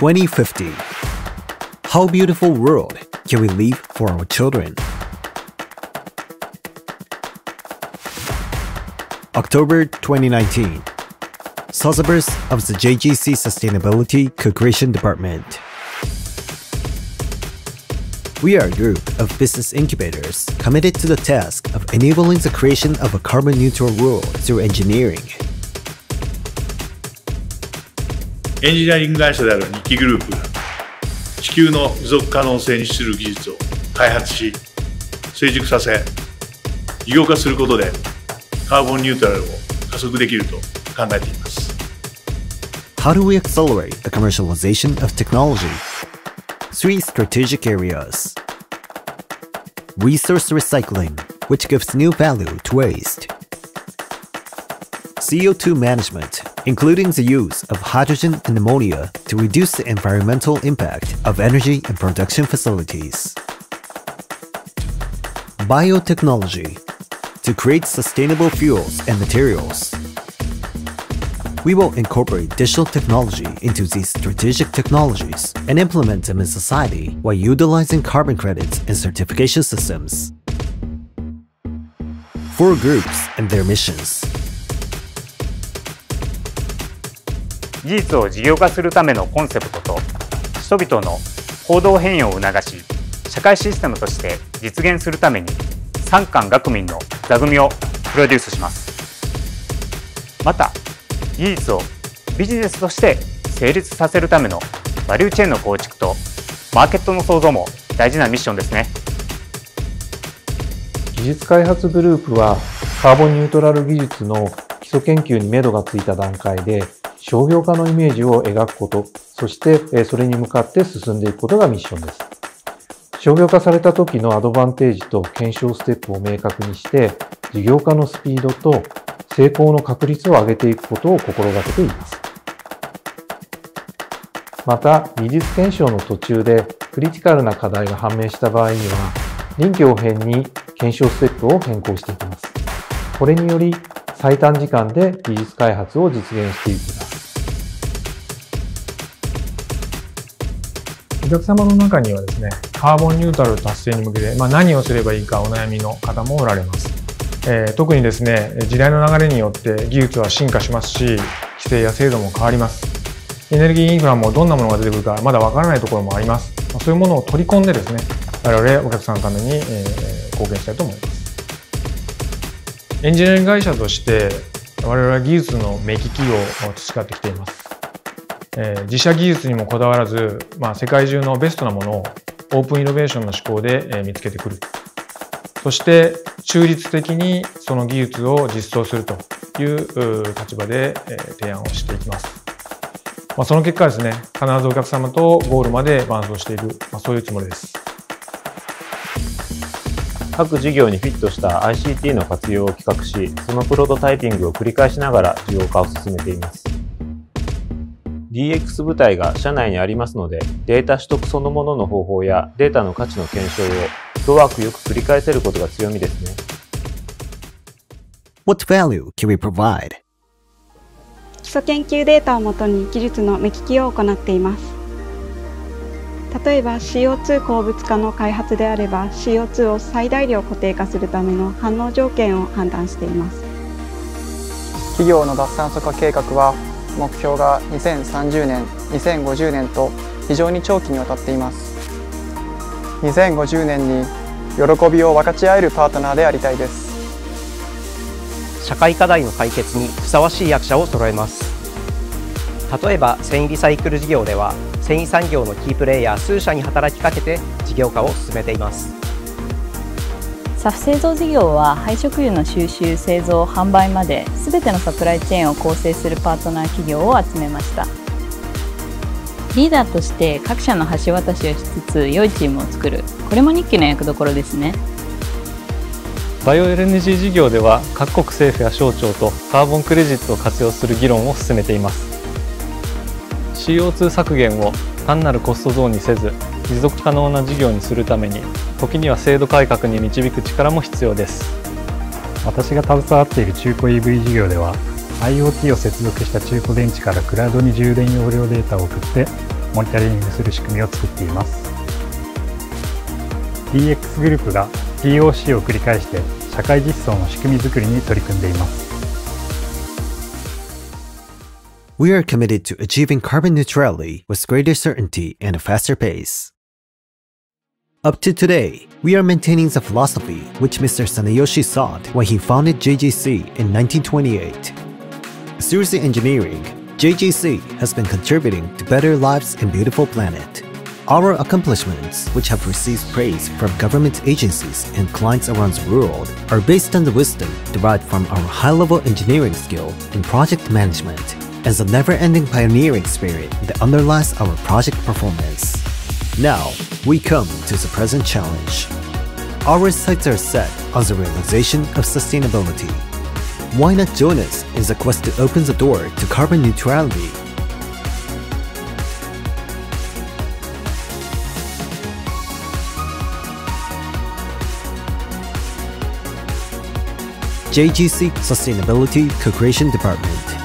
2050. How beautiful world can we leave for our children? October 2019. Sozabers of the JGC Sustainability Co-Creation Department. We are a group of business incubators committed to the task of enabling the creation of a carbon neutral world through engineering. エンジニアリング会社である日記グループが地球の持続可能性に資する技術を開発し成熟させ事業化することでカーボンニュートラルを加速できると考えています How do we accelerate the commercialization of technology? Three strategic areas. Resource recycling, which gives new value to waste. CO2 management, including the use of hydrogen and ammonia to reduce the environmental impact of energy and production facilities. Biotechnology, to create sustainable fuels and materials. We will incorporate digital technology into these strategic technologies and implement them in society while utilizing carbon credits and certification systems. Four groups and their missions. 技術を事業化するためのコンセプトと人々の行動変容を促し社会システムとして実現するために産官学民の座組をプロデュースします。また技術をビジネスとして成立させるためのバリューチェーンの構築とマーケットの創造も大事なミッションですね。技術開発グループはカーボンニュートラル技術の基礎研究に目処がついた段階で商業化のイメージを描くこと、そしてそれに向かって進んでいくことがミッションです。商業化された時のアドバンテージと検証ステップを明確にして、事業化のスピードと成功の確率を上げていくことを心がけています。また、技術検証の途中でクリティカルな課題が判明した場合には、臨機応変に検証ステップを変更していきます。これにより、最短時間で技術開発を実現していきます。客様の中にはですね、カーボンニュートラル達成に向けて、まあ、何をすればいいかお悩みの方もおられます。えー、特にですね、時代の流れによって技術は進化しますし、規制や制度も変わります。エネルギーインフラもどんなものが出てくるかまだわからないところもあります。そういうものを取り込んでですね、我々お客さんのために、えー、貢献したいと思います。エンジニアリング会社として我々は技術の目利きを培ってきています。えー、自社技術にもこだわらず、まあ、世界中のベストなものをオープンイノベーションの思考で、えー、見つけてくる。そして中立的にその技術を実装するという立場で、えー、提案をしていきます。まあ、その結果ですね、必ずお客様とゴールまで伴走していく、まあ、そういうつもりです。各事業にフィットした ICT の活用を企画し、そのプロトタイピングを繰り返しながら事業化を進めています。DX 部隊が社内にありますので、データ取得そのものの方法やデータの価値の検証をフットワークよく繰り返せることが強みですね。What value can we provide? 基礎研究データをもとに技術の目利きを行っています。例えば CO2 鉱物化の開発であれば CO2 を最大量固定化するための反応条件を判断しています。企業の脱炭素化計画は目標が2030年2050年と非常に長期にわたっています。2050年に喜びを分かち合えるパートナーでありたいです。社会課題の解決にふさわしい役者を揃えます。例えば繊維リサイクル事業では繊維産業のキープレイヤー数社に働きかけて事業化を進めています。サフ製造事業は廃食油の収集製造販売まで全てのサプライチェーンを構成するパートナー企業を集めました。リーダーとして各社の橋渡しをしつつ良いチームを作る。これも日記の役どころですね。バイオ LNG 事業では各国政府や省庁とカーボンクレジットを活用する議論を進めています。CO2 削減を単なるコストゾーンにせず持続可能な事業にするために時には制度改革に導く力も必要です。私が携わっている中古 EV 事業では IoT を接続した中古電池からクラウドに充電容量データを送ってモニタリングする仕組みを作っています。DX グループが POC を繰り返して社会実装の仕組み作りに取り組んでいます。We are committed to achieving carbon neutrality with greater certainty and a faster pace. Up to today, we are maintaining the philosophy which Mr. Sanayoshi sought when he founded JGC in 1928. Through engineering, JGC has been contributing to better lives and beautiful planet. Our accomplishments, which have received praise from government agencies and clients around the world, are based on the wisdom derived from our high-level engineering skill in project management and the never-ending pioneering spirit that underlies our project performance. Now, we come to the present challenge. Our sights are set on the realization of sustainability. Why not join us in the quest to open the door to carbon neutrality? JGC Sustainability Co-Creation Department